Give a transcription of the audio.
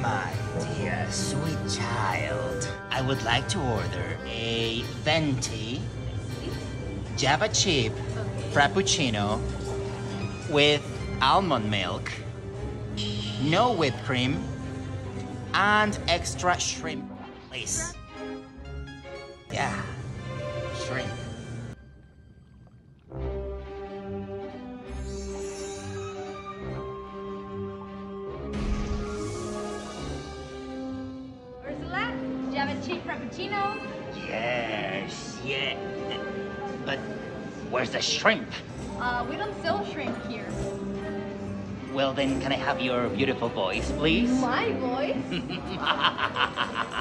My dear sweet child, I would like to order a venti Java chip frappuccino with almond milk, no whipped cream, and extra shrimp, please. Yeah. Do you have a cheap frappuccino? Yes, yeah. But where's the shrimp? Uh, we don't sell shrimp here. Well, then, can I have your beautiful voice, please? My voice?